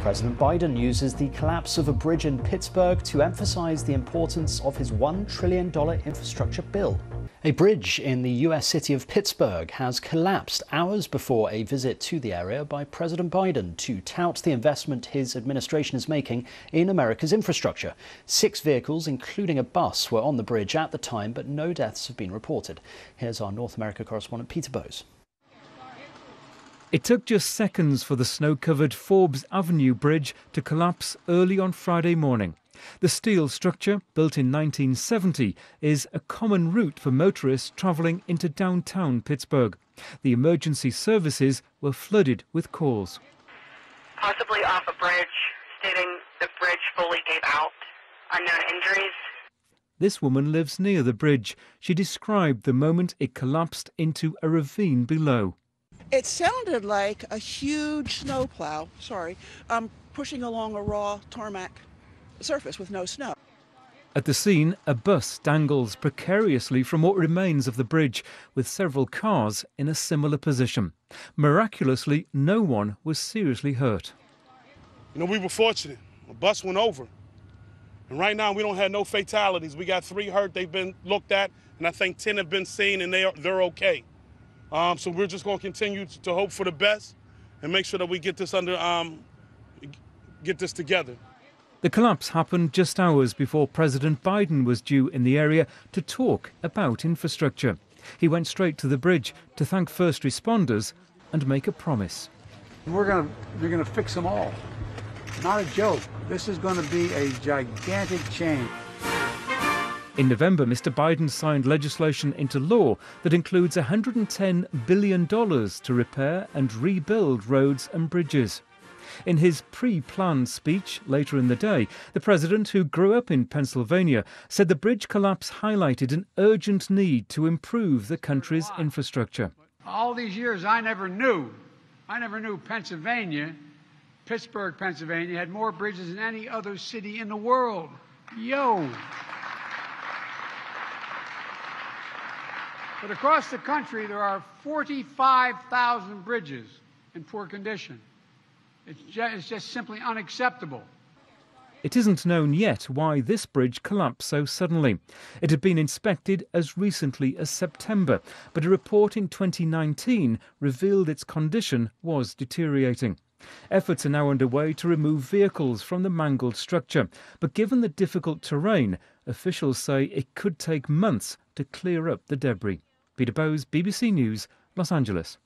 President Biden uses the collapse of a bridge in Pittsburgh to emphasize the importance of his $1 trillion infrastructure bill. A bridge in the US city of Pittsburgh has collapsed hours before a visit to the area by President Biden to tout the investment his administration is making in America's infrastructure. Six vehicles, including a bus, were on the bridge at the time, but no deaths have been reported. Here's our North America correspondent Peter Bowes. It took just seconds for the snow covered Forbes Avenue Bridge to collapse early on Friday morning. The steel structure, built in 1970, is a common route for motorists travelling into downtown Pittsburgh. The emergency services were flooded with calls. Possibly off a bridge, stating the bridge fully gave out. Unknown injuries. This woman lives near the bridge. She described the moment it collapsed into a ravine below. It sounded like a huge snowplow, sorry, um, pushing along a raw tarmac surface with no snow. At the scene, a bus dangles precariously from what remains of the bridge, with several cars in a similar position. Miraculously, no one was seriously hurt. You know, we were fortunate. A bus went over. And right now, we don't have no fatalities. We got three hurt. They've been looked at, and I think 10 have been seen, and they are, they're okay. Um, so we're just going to continue to hope for the best and make sure that we get this under, um, get this together. The collapse happened just hours before President Biden was due in the area to talk about infrastructure. He went straight to the bridge to thank first responders and make a promise. We're going to we're going to fix them all. Not a joke. This is going to be a gigantic change. In November, Mr. Biden signed legislation into law that includes $110 billion to repair and rebuild roads and bridges. In his pre planned speech later in the day, the president, who grew up in Pennsylvania, said the bridge collapse highlighted an urgent need to improve the country's infrastructure. All these years, I never knew, I never knew Pennsylvania, Pittsburgh, Pennsylvania, had more bridges than any other city in the world. Yo! But across the country, there are 45,000 bridges in poor condition. It's just, it's just simply unacceptable. It isn't known yet why this bridge collapsed so suddenly. It had been inspected as recently as September, but a report in 2019 revealed its condition was deteriorating. Efforts are now underway to remove vehicles from the mangled structure, but given the difficult terrain, officials say it could take months to clear up the debris. Peter Bowes, BBC News, Los Angeles.